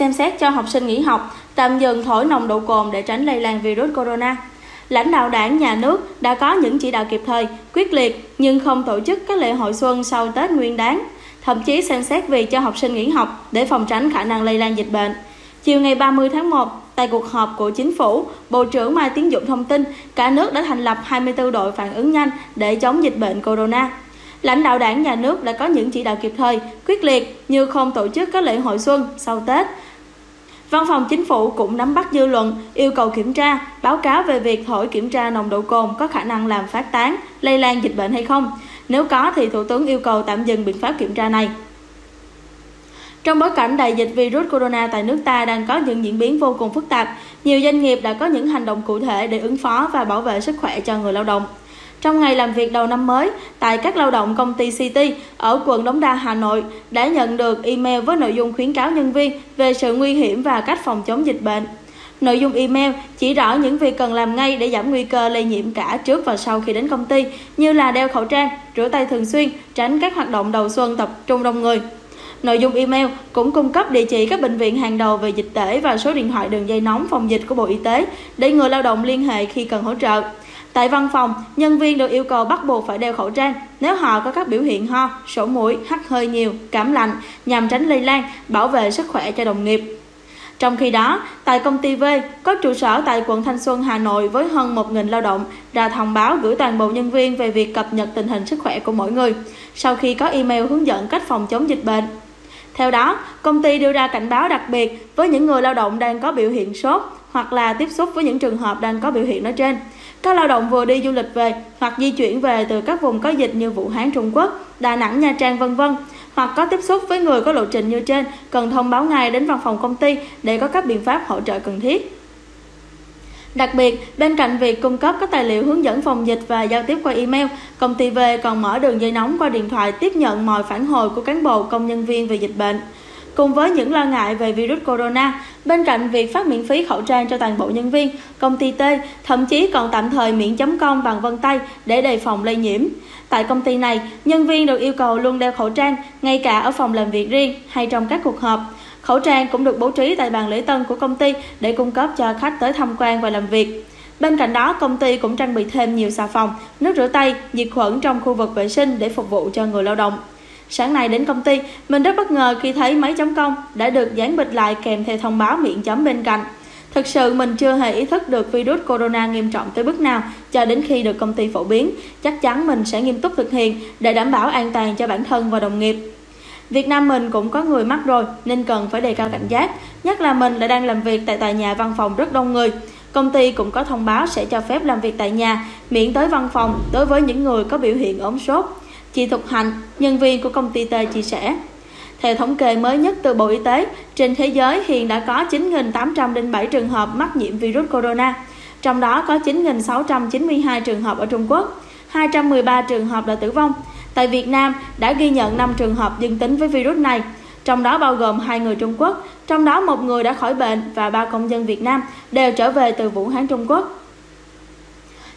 xem xét cho học sinh nghỉ học, tạm dừng thổi nồng độ cồn để tránh lây lan virus corona. Lãnh đạo đảng, nhà nước đã có những chỉ đạo kịp thời, quyết liệt nhưng không tổ chức các lễ hội xuân sau Tết Nguyên đáng thậm chí xem xét việc cho học sinh nghỉ học để phòng tránh khả năng lây lan dịch bệnh. Chiều ngày 30 tháng 1, tại cuộc họp của chính phủ, Bộ trưởng Mai Tiến Dũng thông tin cả nước đã thành lập 24 đội phản ứng nhanh để chống dịch bệnh corona. Lãnh đạo đảng nhà nước đã có những chỉ đạo kịp thời, quyết liệt như không tổ chức các lễ hội xuân sau Tết. Văn phòng Chính phủ cũng nắm bắt dư luận, yêu cầu kiểm tra, báo cáo về việc thổi kiểm tra nồng độ cồn có khả năng làm phát tán, lây lan dịch bệnh hay không. Nếu có thì Thủ tướng yêu cầu tạm dừng biện pháp kiểm tra này. Trong bối cảnh đại dịch virus corona tại nước ta đang có những diễn biến vô cùng phức tạp, nhiều doanh nghiệp đã có những hành động cụ thể để ứng phó và bảo vệ sức khỏe cho người lao động. Trong ngày làm việc đầu năm mới, tại các lao động công ty City ở quận Đống Đa, Hà Nội đã nhận được email với nội dung khuyến cáo nhân viên về sự nguy hiểm và cách phòng chống dịch bệnh. Nội dung email chỉ rõ những việc cần làm ngay để giảm nguy cơ lây nhiễm cả trước và sau khi đến công ty, như là đeo khẩu trang, rửa tay thường xuyên, tránh các hoạt động đầu xuân tập trung đông người. Nội dung email cũng cung cấp địa chỉ các bệnh viện hàng đầu về dịch tễ và số điện thoại đường dây nóng phòng dịch của Bộ Y tế để người lao động liên hệ khi cần hỗ trợ. Tại văn phòng, nhân viên được yêu cầu bắt buộc phải đeo khẩu trang nếu họ có các biểu hiện ho, sổ mũi, hắt hơi nhiều, cảm lạnh nhằm tránh lây lan, bảo vệ sức khỏe cho đồng nghiệp. Trong khi đó, tại công ty V có trụ sở tại quận Thanh Xuân, Hà Nội với hơn 1.000 lao động ra thông báo gửi toàn bộ nhân viên về việc cập nhật tình hình sức khỏe của mỗi người sau khi có email hướng dẫn cách phòng chống dịch bệnh. Theo đó, công ty đưa ra cảnh báo đặc biệt với những người lao động đang có biểu hiện sốt hoặc là tiếp xúc với những trường hợp đang có biểu hiện nói trên. Các lao động vừa đi du lịch về hoặc di chuyển về từ các vùng có dịch như Vũ Hán Trung Quốc, Đà Nẵng Nha Trang vân vân hoặc có tiếp xúc với người có lộ trình như trên cần thông báo ngay đến văn phòng công ty để có các biện pháp hỗ trợ cần thiết. Đặc biệt, bên cạnh việc cung cấp các tài liệu hướng dẫn phòng dịch và giao tiếp qua email, công ty V còn mở đường dây nóng qua điện thoại tiếp nhận mọi phản hồi của cán bộ công nhân viên về dịch bệnh. Cùng với những lo ngại về virus corona, bên cạnh việc phát miễn phí khẩu trang cho toàn bộ nhân viên, công ty T thậm chí còn tạm thời miễn chấm công bằng vân tay để đề phòng lây nhiễm. Tại công ty này, nhân viên được yêu cầu luôn đeo khẩu trang, ngay cả ở phòng làm việc riêng hay trong các cuộc họp. Khẩu trang cũng được bố trí tại bàn lễ tân của công ty để cung cấp cho khách tới tham quan và làm việc. Bên cạnh đó, công ty cũng trang bị thêm nhiều xà phòng, nước rửa tay, diệt khuẩn trong khu vực vệ sinh để phục vụ cho người lao động. Sáng nay đến công ty, mình rất bất ngờ khi thấy máy chấm công đã được dán bịch lại kèm theo thông báo miệng chấm bên cạnh. Thực sự mình chưa hề ý thức được virus corona nghiêm trọng tới mức nào cho đến khi được công ty phổ biến. Chắc chắn mình sẽ nghiêm túc thực hiện để đảm bảo an toàn cho bản thân và đồng nghiệp. Việt Nam mình cũng có người mắc rồi nên cần phải đề cao cảnh giác, nhất là mình lại đang làm việc tại tòa nhà văn phòng rất đông người. Công ty cũng có thông báo sẽ cho phép làm việc tại nhà, miễn tới văn phòng đối với những người có biểu hiện ốm sốt. Chị Thục Hạnh, nhân viên của công ty T chia sẻ. Theo thống kê mới nhất từ Bộ Y tế, trên thế giới hiện đã có 9.807 trường hợp mắc nhiễm virus corona, trong đó có 9.692 trường hợp ở Trung Quốc, 213 trường hợp đã tử vong. Tại Việt Nam đã ghi nhận 5 trường hợp dương tính với virus này, trong đó bao gồm hai người Trung Quốc, trong đó một người đã khỏi bệnh và ba công dân Việt Nam đều trở về từ Vũ Hán Trung Quốc.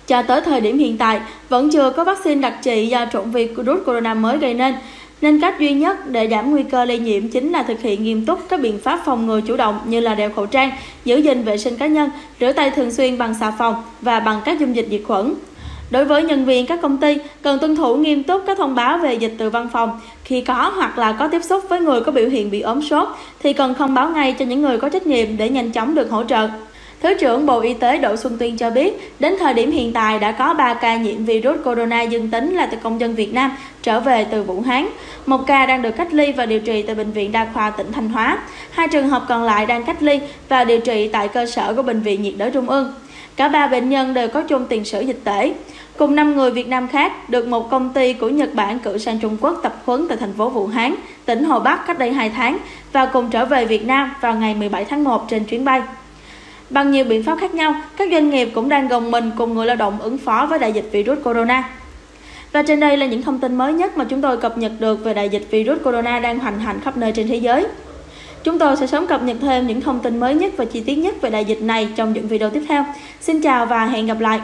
Cho tới thời điểm hiện tại, vẫn chưa có vaccine đặc trị do trộn virus corona mới gây nên, nên cách duy nhất để giảm nguy cơ lây nhiễm chính là thực hiện nghiêm túc các biện pháp phòng ngừa chủ động như là đeo khẩu trang, giữ gìn vệ sinh cá nhân, rửa tay thường xuyên bằng xà phòng và bằng các dung dịch diệt khuẩn. Đối với nhân viên các công ty, cần tuân thủ nghiêm túc các thông báo về dịch từ văn phòng. Khi có hoặc là có tiếp xúc với người có biểu hiện bị ốm sốt, thì cần thông báo ngay cho những người có trách nhiệm để nhanh chóng được hỗ trợ. Thứ trưởng Bộ Y tế Đỗ Xuân Tuyên cho biết, đến thời điểm hiện tại đã có 3 ca nhiễm virus corona dương tính là từ công dân Việt Nam trở về từ Vũ Hán. Một ca đang được cách ly và điều trị tại Bệnh viện Đa khoa tỉnh Thanh Hóa. Hai trường hợp còn lại đang cách ly và điều trị tại cơ sở của Bệnh viện nhiệt đới Trung ương. Cả ba bệnh nhân đều có chung tiền sử dịch tễ. Cùng 5 người Việt Nam khác được một công ty của Nhật Bản cử sang Trung Quốc tập huấn tại thành phố Vũ Hán, tỉnh Hồ Bắc cách đây 2 tháng và cùng trở về Việt Nam vào ngày 17 tháng 1 trên chuyến bay. Bằng nhiều biện pháp khác nhau, các doanh nghiệp cũng đang gồng mình cùng người lao động ứng phó với đại dịch virus corona. Và trên đây là những thông tin mới nhất mà chúng tôi cập nhật được về đại dịch virus corona đang hoành hành khắp nơi trên thế giới. Chúng tôi sẽ sớm cập nhật thêm những thông tin mới nhất và chi tiết nhất về đại dịch này trong những video tiếp theo. Xin chào và hẹn gặp lại!